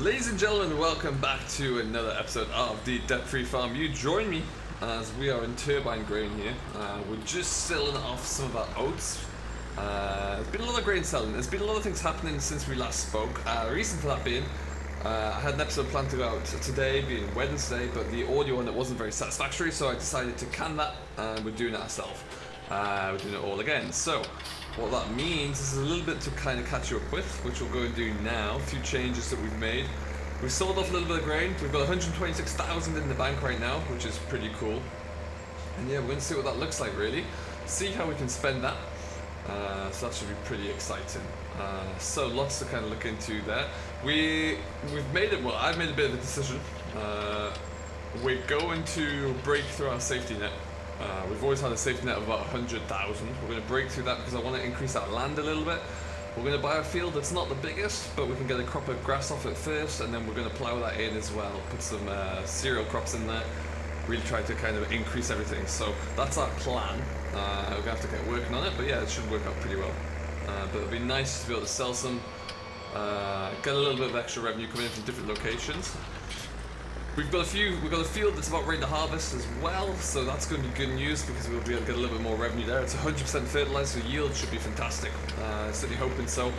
Ladies and gentlemen, welcome back to another episode of the Debt Free Farm. You join me as we are in turbine grain here. Uh, we're just selling off some of our oats. Uh, there's been a lot of grain selling. There's been a lot of things happening since we last spoke. Uh, reason for that being, uh, I had an episode planned to go out today, being Wednesday, but the audio on it wasn't very satisfactory, so I decided to can that, and we're doing it ourselves. Uh, we're doing it all again. So, what that means is a little bit to kind of catch you up with, which we'll go and do now. A few changes that we've made. We sold off a little bit of grain. We've got 126,000 in the bank right now, which is pretty cool. And yeah, we're going to see what that looks like really. See how we can spend that. Uh, so that should be pretty exciting. Uh, so lots to kind of look into there. We we've made it. Well, I've made a bit of a decision. Uh, we're going to break through our safety net. Uh, we've always had a safety net of about 100,000. We're going to break through that because I want to increase our land a little bit. We're going to buy a field that's not the biggest, but we can get a crop of grass off it first, and then we're going to plough that in as well. Put some uh, cereal crops in there. Really try to kind of increase everything. So that's our plan. Uh, we're going to have to get working on it, but yeah, it should work out pretty well. Uh, but it'll be nice to be able to sell some, uh, get a little bit of extra revenue coming in from different locations. We've got a few. We've got a field that's about ready to harvest as well, so that's going to be good news because we'll be able to get a little bit more revenue there. It's 100% fertilized, so yield should be fantastic. Uh, certainly hoping so,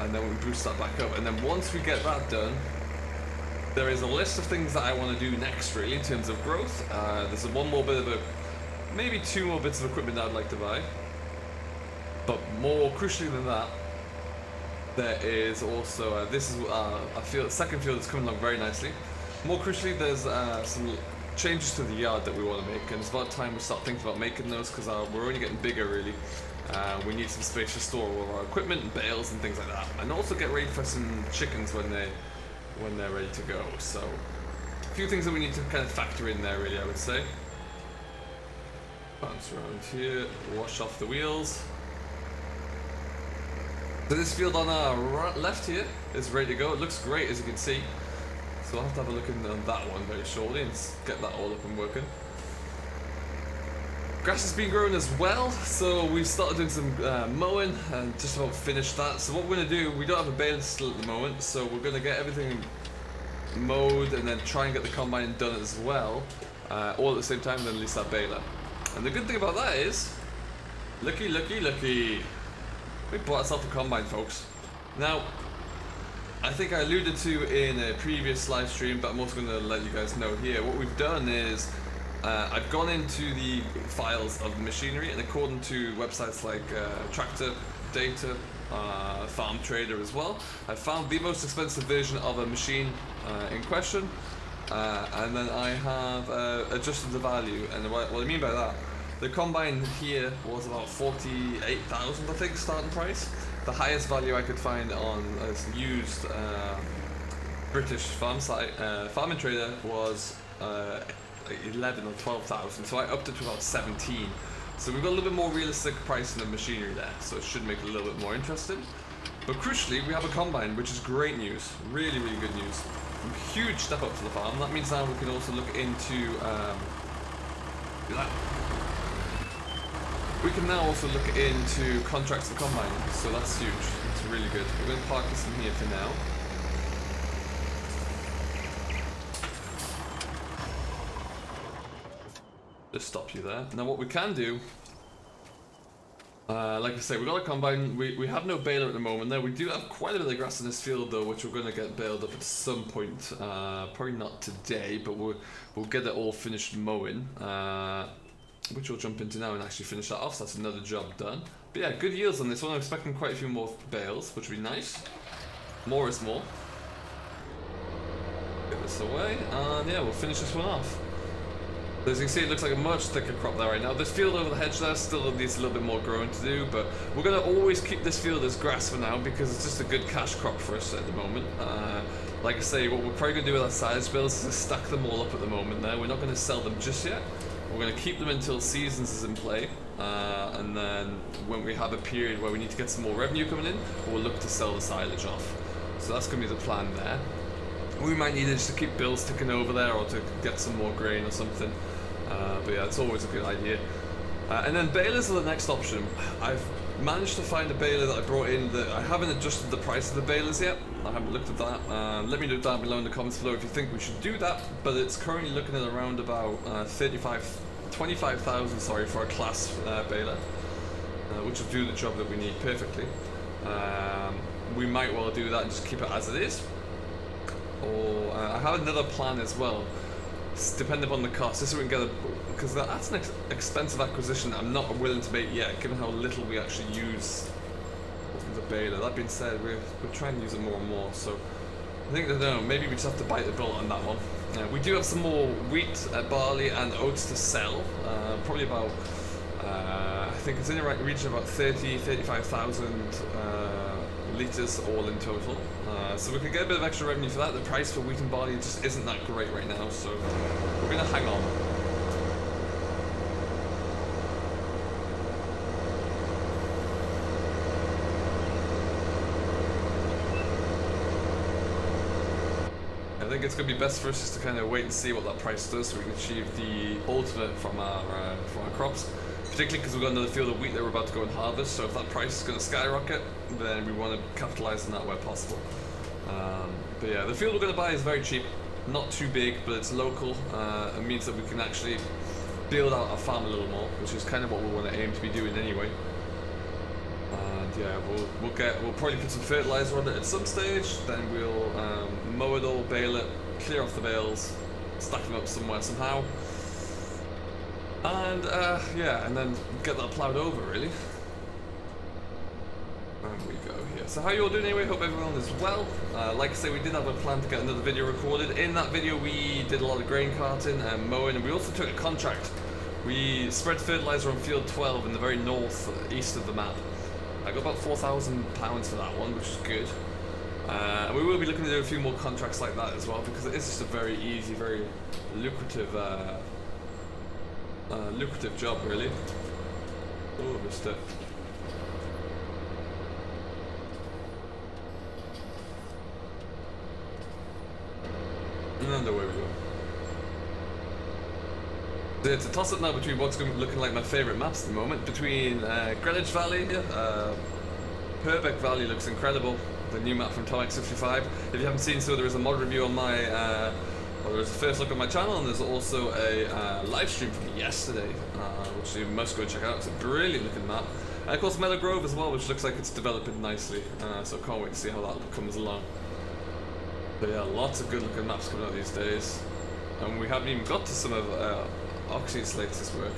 and then we boost that back up. And then once we get that done, there is a list of things that I want to do next, really, in terms of growth. Uh, there's one more bit of a, maybe two more bits of equipment that I'd like to buy, but more crucially than that, there is also uh, this is uh, a field, second field that's coming along very nicely. More crucially, there's uh, some changes to the yard that we want to make, and it's about time we start thinking about making those because uh, we're only getting bigger, really. Uh, we need some space to store all our equipment and bales and things like that, and also get ready for some chickens when they when they're ready to go. So, a few things that we need to kind of factor in there, really, I would say. Bounce around here, wash off the wheels. So this field on our right, left here is ready to go. It looks great, as you can see. So I'll have to have a look in on that one very shortly and get that all up and working. Grass has been growing as well, so we've started doing some uh, mowing and just about finished that. So what we're going to do, we don't have a baler still at the moment, so we're going to get everything mowed and then try and get the combine done as well, uh, all at the same time, then release that baler. And the good thing about that is, looky, looky, looky, we bought ourselves a combine, folks. Now, I think I alluded to in a previous live stream, but I'm also going to let you guys know here. What we've done is uh, I've gone into the files of the machinery, and according to websites like uh, Tractor Data, uh, Farm Trader as well, I found the most expensive version of a machine uh, in question, uh, and then I have uh, adjusted the value. And what, what I mean by that, the combine here was about 48,000, I think, starting price the highest value I could find on a used uh, British farm site, uh, farming trader was uh, 11 or 12,000. So I upped it to about 17. So we've got a little bit more realistic price in the machinery there. So it should make it a little bit more interesting. But crucially, we have a combine, which is great news. Really, really good news. Huge step up for the farm. That means now we can also look into um, we can now also look into contracts for combine, so that's huge. It's really good. We're going to park this in here for now. Just stop you there. Now what we can do, uh, like I say, we've got a combine. We, we have no baler at the moment there. We do have quite a bit of grass in this field though, which we're going to get baled up at some point. Uh, probably not today, but we'll, we'll get it all finished mowing. Uh, which we'll jump into now and actually finish that off. So that's another job done. But yeah, good yields on this one. I'm expecting quite a few more bales, which would be nice. More is more. Get this away, and yeah, we'll finish this one off. As you can see, it looks like a much thicker crop there right now. This field over the hedge there still needs a little bit more growing to do, but we're going to always keep this field as grass for now because it's just a good cash crop for us at the moment. Uh, like I say, what we're probably going to do with our silage bales is stack them all up at the moment there. We're not going to sell them just yet. We're going to keep them until seasons is in play, uh, and then when we have a period where we need to get some more revenue coming in, we'll look to sell the silage off. So that's going to be the plan there. We might need it just to keep bills ticking over there or to get some more grain or something. Uh, but yeah, it's always a good idea. Uh, and then balers are the next option. I've managed to find a baler that I brought in that I haven't adjusted the price of the balers yet. I haven't looked at that. Uh, let me know down below in the comments below if you think we should do that. But it's currently looking at around about uh, 35, 25,000 sorry for a CLAAS uh, baler, uh, which will do the job that we need perfectly. Um, we might well do that and just keep it as it is. Or uh, I have another plan as well depending upon the cost, so we can get a because that's an ex expensive acquisition. I'm not willing to make yet, given how little we actually use the baler. That being said, we're we're trying to use it more and more. So I think I don't know. Maybe we just have to bite the bullet on that one. Uh, we do have some more wheat, uh, barley, and oats to sell. Uh, probably about uh, I think it's in the right region about 30, 35,000 uh, litres all in total. Uh, so we can get a bit of extra revenue for that. The price for wheat and barley just isn't that great right now, so we're going to hang on. I think it's going to be best for us just to kind of wait and see what that price does so we can achieve the ultimate from our, uh, from our crops particularly because we've got another field of wheat that we're about to go and harvest. So if that price is going to skyrocket, then we want to capitalize on that where possible. Um, but yeah, the field we're going to buy is very cheap, not too big, but it's local. Uh, it means that we can actually build out our farm a little more, which is kind of what we want to aim to be doing anyway. And yeah, we'll we'll get we'll probably put some fertilizer on it at some stage. Then we'll um, mow it all, bale it, clear off the bales, stack them up somewhere somehow. And, uh, yeah, and then get that ploughed over, really. And we go here. So how you all doing anyway? Hope everyone is well. Uh, like I say, we did have a plan to get another video recorded. In that video, we did a lot of grain carting and mowing, and we also took a contract. We spread fertilizer on field 12 in the very north east of the map. I got about £4,000 for that one, which is good. Uh, and we will be looking to do a few more contracts like that as well, because it is just a very easy, very lucrative uh, uh, lucrative job, really. Oh, missed it. And away we go. It's a toss-up now between what's looking like my favourite maps at the moment. Between uh, Greenwich Valley, uh, Valley looks incredible. The new map from Tomex55. If you haven't seen so, there is a mod review on my uh, well, there's a first look at my channel, and there's also a uh, live stream from yesterday, uh, which you must go check out. It's a brilliant looking map. And of course, Meadow Grove as well, which looks like it's developing nicely. Uh, so I can't wait to see how that comes along. But yeah, lots of good looking maps coming out these days. And we haven't even got to some of uh, Oxy's latest work.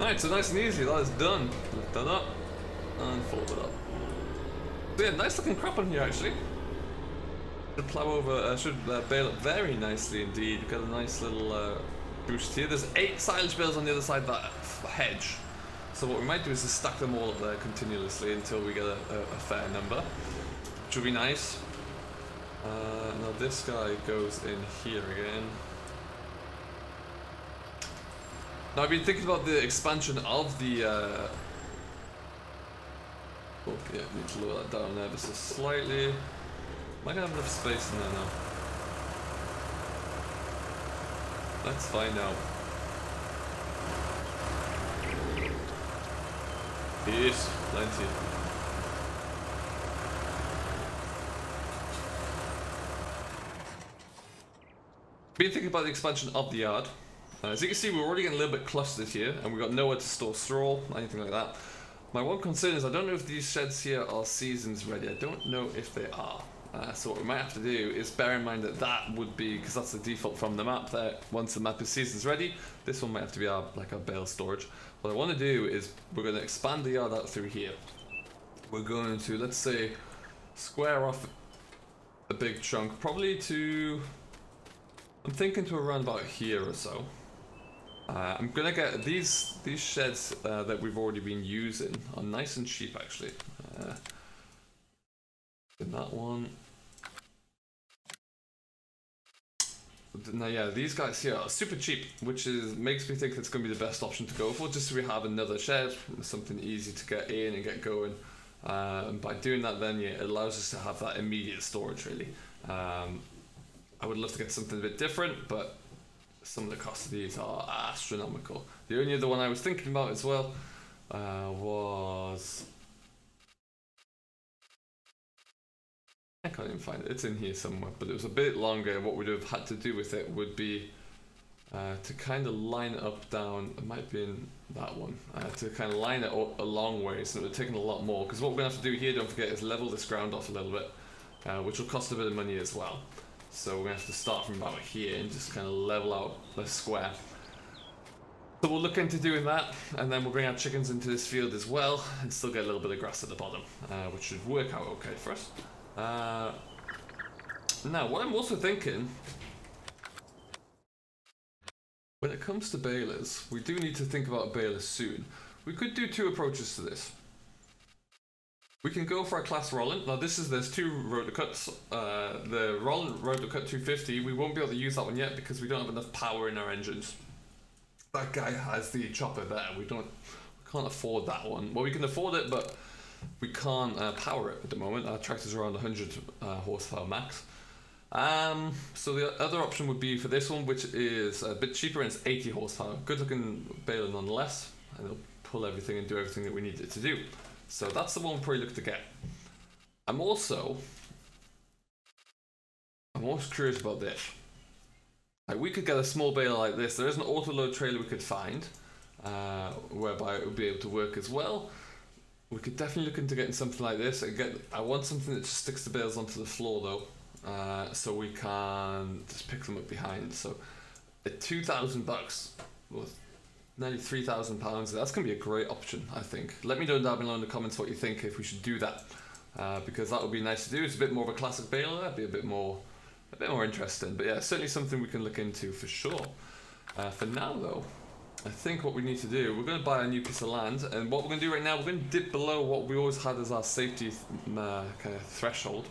Alright, so nice and easy, that is done. Lift that up and fold it up. So yeah, nice looking crop on here actually. The plow over uh, should uh, bale up very nicely indeed. We've got a nice little uh, boost here. There's eight silage bales on the other side of that hedge. So what we might do is just stack them all up there continuously until we get a, a, a fair number, which would be nice. Uh, now this guy goes in here again. Now I've been thinking about the expansion of the. Uh... Oh yeah, need to lower that down there just slightly. Gonna have enough space in there now? Let's find out. Yes, plenty. Been thinking about the expansion of the yard. Uh, as you can see, we're already getting a little bit clustered here, and we've got nowhere to store straw, anything like that. My one concern is I don't know if these sheds here are seasons ready. I don't know if they are. Uh, so what we might have to do is bear in mind that that would be because that's the default from the map. That once the map is seasons ready, this one might have to be our like our bale storage. What I want to do is we're going to expand the yard out through here. We're going to let's say square off a big chunk, probably to. I'm thinking to around about here or so. Uh, I'm gonna get these these sheds uh, that we've already been using are nice and cheap actually. Uh, that one. Now, yeah, these guys here are super cheap, which is makes me think it's going to be the best option to go for, just so we have another shed, something easy to get in and get going. And by doing that, then yeah, it allows us to have that immediate storage. Really, um, I would love to get something a bit different, but some of the costs of these are astronomical. The only other one I was thinking about as well, uh, was. Can't even find it. It's in here somewhere, but it was a bit longer. What we'd have had to do with it would be uh, to kind of line it up down. It might be in that one. Uh, to kind of line it a long way, so it would have taken a lot more. Because what we're going to have to do here, don't forget, is level this ground off a little bit, uh, which will cost a bit of money as well. So we're going to have to start from about here and just kind of level out the square. So we'll look into doing that, and then we'll bring our chickens into this field as well, and still get a little bit of grass at the bottom, uh, which should work out okay for us. Uh, now, what I'm also thinking, when it comes to balers, we do need to think about balers soon. We could do two approaches to this. We can go for a CLAAS Rollant. Now this is, there's two Rotocuts. Uh, the Rollant RotoCut 250, we won't be able to use that one yet because we don't have enough power in our engines. That guy has the chopper there. We don't, we can't afford that one. Well, we can afford it, but we can't uh, power it at the moment. Our tractor's around 100 uh, horsepower max. Um, so the other option would be for this one, which is a bit cheaper and it's 80 horsepower. Good looking baler nonetheless, and it'll pull everything and do everything that we need it to do. So that's the one we'll probably look to get. I'm also, I'm also curious about this. Like we could get a small baler like this. There is an auto load trailer we could find, uh, whereby it would be able to work as well. We could definitely look into getting something like this. I I want something that just sticks the bales onto the floor though, uh, so we can just pick them up behind. So, at two thousand bucks, worth nearly three thousand pounds. That's gonna be a great option, I think. Let me know down below in the comments what you think if we should do that, uh, because that would be nice to do. It's a bit more of a classic bale. That'd be a bit more, a bit more interesting. But yeah, certainly something we can look into for sure. Uh, for now, though, I think what we need to do, we're going to buy a new piece of land, and what we're going to do right now, we're going to dip below what we always had as our safety uh, kind of threshold.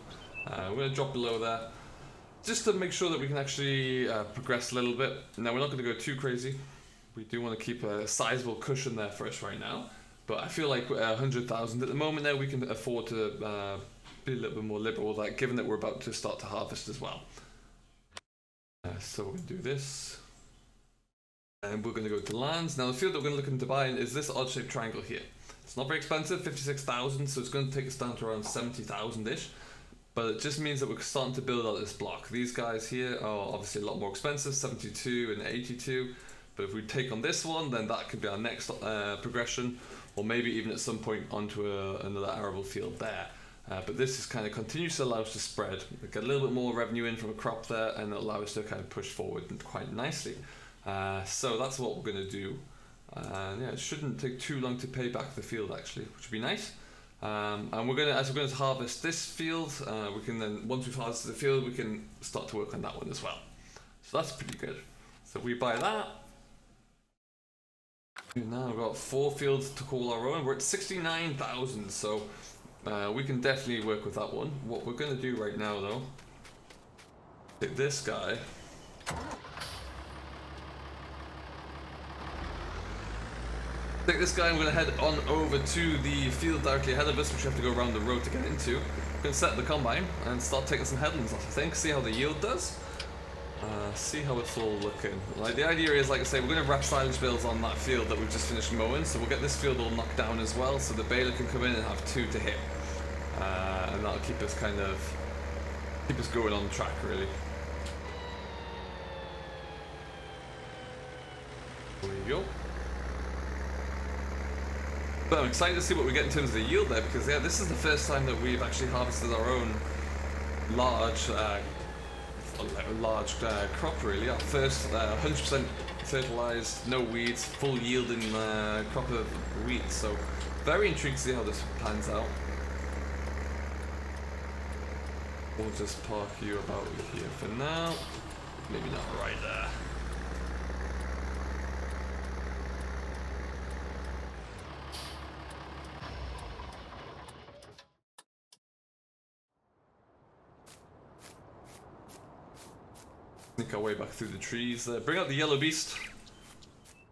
Uh, we're going to drop below there, just to make sure that we can actually uh, progress a little bit. Now, we're not going to go too crazy we do want to keep a sizable cushion there for us right now. But I feel like hundred thousand at the moment there, we can afford to uh, be a little bit more liberal with that, given that we're about to start to harvest as well. Uh, so we're gonna do this, and we're gonna go to lands. Now the field that we're gonna look into buying is this odd-shaped triangle here. It's not very expensive, fifty-six thousand, so it's going to take us down to around seventy thousand ish. But it just means that we're starting to build out this block. These guys here are obviously a lot more expensive, 72 and 82. But if we take on this one, then that could be our next uh, progression, or maybe even at some point onto a, another arable field there. Uh, but this is kind of continues to allow us to spread, get a little bit more revenue in from a crop there, and allow us to kind of push forward quite nicely. Uh, so that's what we're going to do. Uh, yeah, it shouldn't take too long to pay back the field actually, which would be nice. Um, and we're to, as we're going to harvest this field, uh, we can then, once we've harvested the field, we can start to work on that one as well. So that's pretty good. So we buy that, now we've got four fields to call our own. We're at 69,000, so uh, we can definitely work with that one. What we're going to do right now, though, take this guy. Take this guy we're going to head on over to the field directly ahead of us, which we have to go around the road to get into. We're going to set the combine and start taking some headlands off, I think, see how the yield does. Uh, see how it's all looking. Like the idea is, like I say, we're going to wrap silage bales on that field that we've just finished mowing, so we'll get this field all knocked down as well, so the baler can come in and have two to hit, uh, and that'll keep us kind of keep us going on track really. There you go. But I'm excited to see what we get in terms of the yield there, because yeah, this is the first time that we've actually harvested our own large uh, large uh, crop really. Our first 100% uh, fertilized, no weeds, full yielding uh, crop of wheat. So very intrigued to see how this pans out. We'll just park you about here for now. Maybe not right there. Sneak our way back through the trees. Uh, bring out the yellow beast.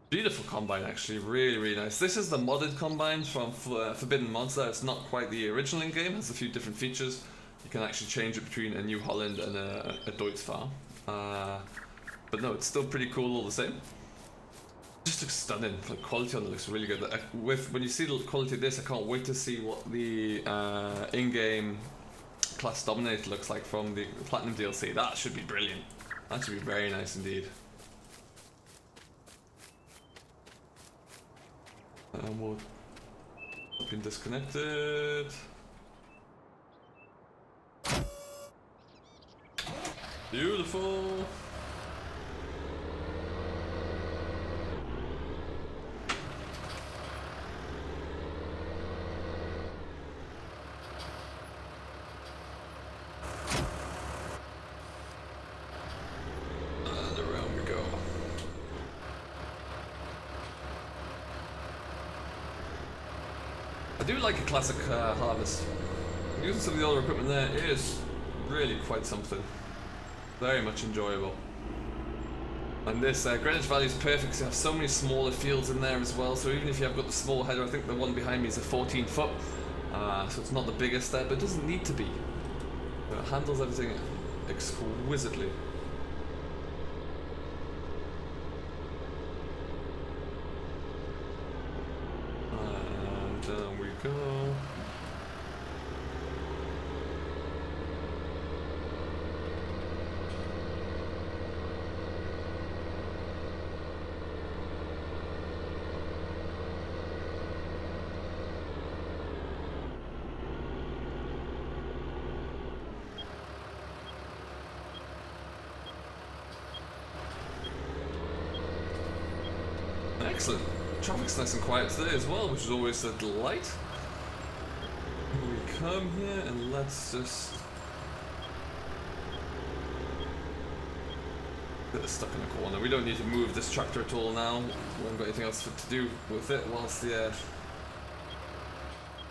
Beautiful combine, actually. Really, really nice. This is the modded combine from uh, Forbidden Monster. It's not quite the original in-game. It has a few different features. You can actually change it between a New Holland and a, a Deutz-Fahr. Uh, but no, it's still pretty cool all the same. just looks stunning. The quality on it looks really good. With when you see the quality of this, I can't wait to see what the uh, in-game CLAAS Dominator looks like from the platinum DLC. That should be brilliant. That should be very nice indeed. And we'll been disconnected. Beautiful. And around we go. I like a classic uh, harvest. Using some of the older equipment there is really quite something. Very much enjoyable. And this uh, Greenwich Valley is perfect because you have so many smaller fields in there as well. So even if you have got the small header, I think the one behind me is a 14 foot. Uh, so it's not the biggest there, but it doesn't need to be. It handles everything exquisitely. And down we go. Excellent. Traffic's nice and quiet today as well, which is always a delight. We come here and let's just get this stuck in the corner. We don't need to move this tractor at all now. We haven't got anything else to do with it whilst the uh,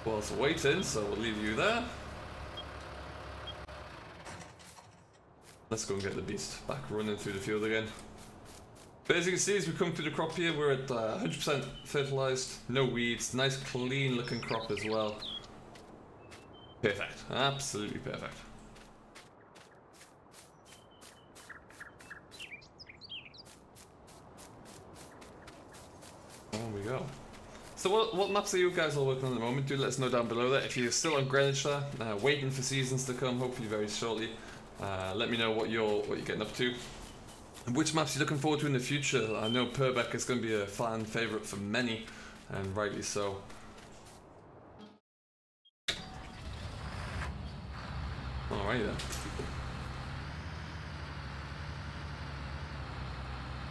whilst waiting, so we'll leave you there. Let's go and get the beast back running through the field again. But as you can see, as we come through the crop here, we're at 100% uh, fertilized, no weeds, nice clean looking crop as well. Perfect, absolutely perfect. There we go. So what, what maps are you guys all working on at the moment? Do let us know down below that. If you're still on Greenwich there, uh, waiting for seasons to come, hopefully very shortly, uh, let me know what you're what you're getting up to. Which maps are you looking forward to in the future? I know Purbeck is going to be a fan favourite for many, and rightly so. Alright then.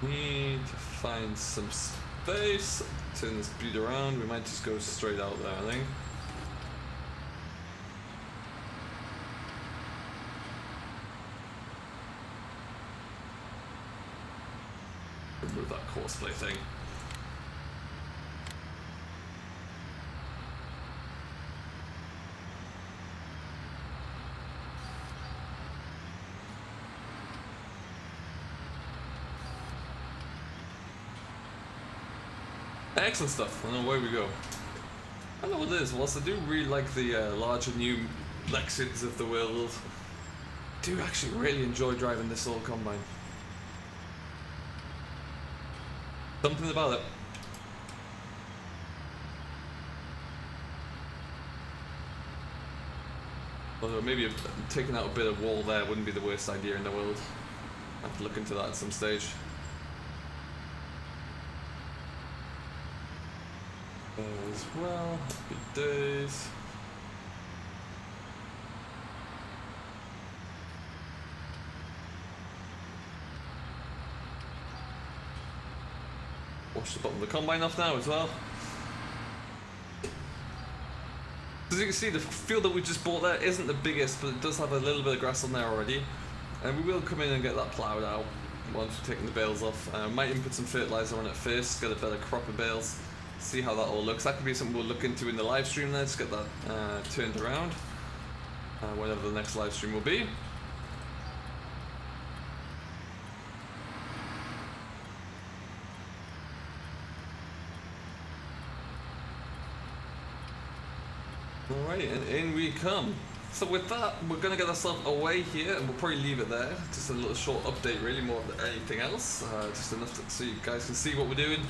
Need to find some space. Turn this beat around. We might just go straight out there, I think. Remove that courseplay thing. Excellent stuff, and away we go. I know what it is, whilst I do really like the uh, larger new Lexions of the world, I do actually really enjoy driving this old combine. Something about it. Although maybe taking out a bit of wall there wouldn't be the worst idea in the world. I have to look into that at some stage. as well. Happy days. Wash the bottom of the combine off now as well. As you can see, the field that we just bought there isn't the biggest, but it does have a little bit of grass on there already. And we will come in and get that ploughed out once we've taken the bales off. Uh, might even put some fertiliser on it first, get a better crop of bales, see how that all looks. That could be something we'll look into in the live stream there, just get that uh, turned around, uh, whenever the next live stream will be. Alright, and in we come. So with that, we're to get ourselves away here, and we'll probably leave it there. Just a little short update, really, more than anything else. Uh, just enough to, so you guys can see what we're doing.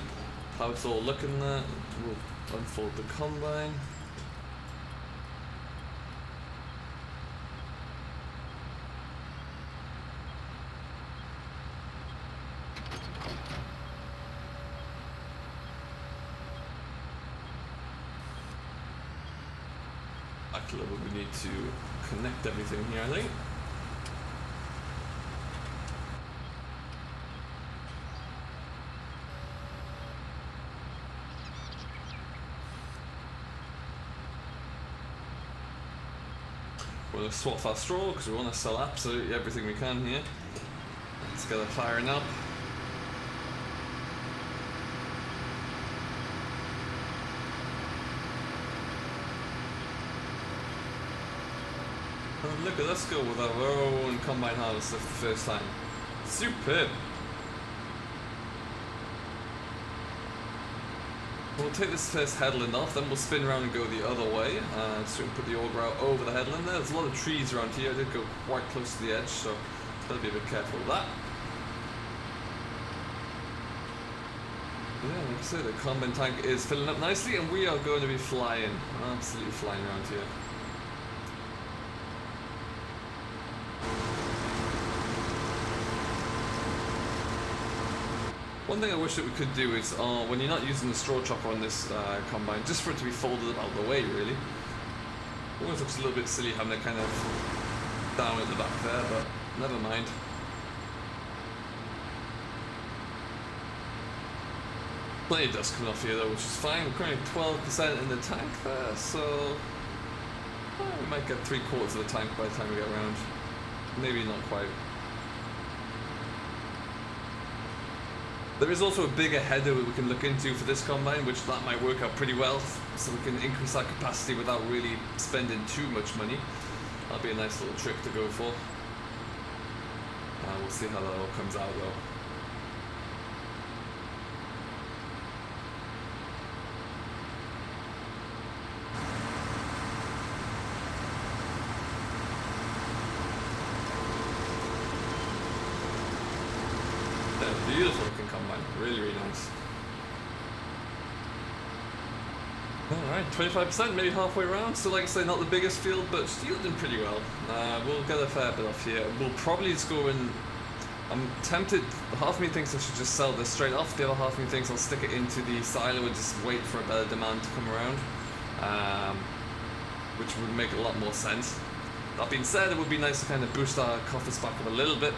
how it's all looking there. We'll unfold the combine. Back level, we need to connect everything here, I think. We'll swap our straw because we want to sell absolutely everything we can here. Let's get it firing up. Look at us go with our own combine harvester for the first time. Superb! We'll take this first headland off, then we'll spin around and go the other way. Uh, so we put the auger out over the headland there. There's a lot of trees around here. I did go quite close to the edge, so gotta be a bit careful with that. Yeah, like I said, the combine tank is filling up nicely, and we are going to be flying, absolutely flying around here. One thing I wish that we could do is, uh, when you're not using the straw chopper on this uh, combine, just for it to be folded out of the way, really. Always looks a little bit silly having it kind of down at the back there, but never mind. Plenty of dust coming off here though, which is fine. We're currently 12% in the tank there, so well, we might get three quarters of the tank by the time we get around. Maybe not quite. There is also a bigger header we can look into for this combine, which that might work out pretty well, so we can increase our capacity without really spending too much money. That'll be a nice little trick to go for. Uh, we'll see how that all comes out though. Yeah, beautiful looking combine. Really, really nice. Alright, 25%, maybe halfway around. So, like I say, not the biggest field, but still doing pretty well. Uh, we'll get a fair bit off here. We'll probably go in... I'm tempted, half of me thinks I should just sell this straight off, the other half of me thinks I'll stick it into the silo and just wait for a better demand to come around. Um, which would make a lot more sense. That being said, it would be nice to kind of boost our coffers back up a little bit,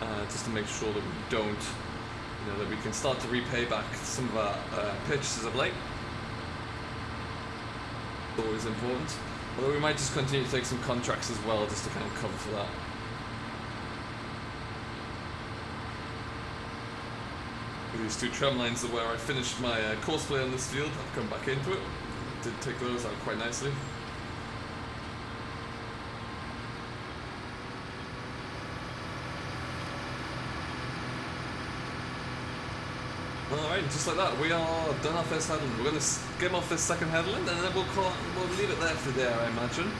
uh, just to make sure that we don't, you know, that we can start to repay back some of our uh, purchases of late. Always important. Although we might just continue to take some contracts as well, just to kind of cover for that. These two tram lines are where I finished my uh, courseplay on this field. I've come back into it. Did take those out quite nicely. Alright, just like that, we are done our first headland. We're going to skim off this second headland and then we'll call, we'll leave it there for there, I imagine.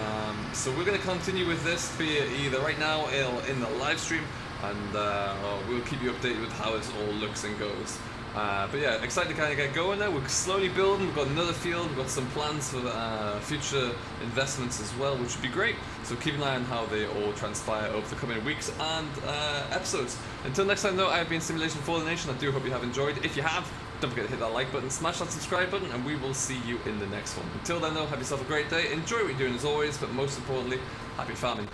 Um, so we're going to continue with this, be it either right now or in the live stream, and uh, we'll keep you updated with how it all looks and goes. Uh, but yeah, excited to kind of get going now. We're slowly building. We've got another field. We've got some plans for uh, future investments as well, which would be great. So keep an eye on how they all transpire over the coming weeks and uh, episodes. Until next time, though, I have been Simulation for the Nation. I do hope you have enjoyed. If you have, don't forget to hit that like button, smash that subscribe button, and we will see you in the next one. Until then, though, have yourself a great day. Enjoy what you're doing as always, but most importantly, happy farming.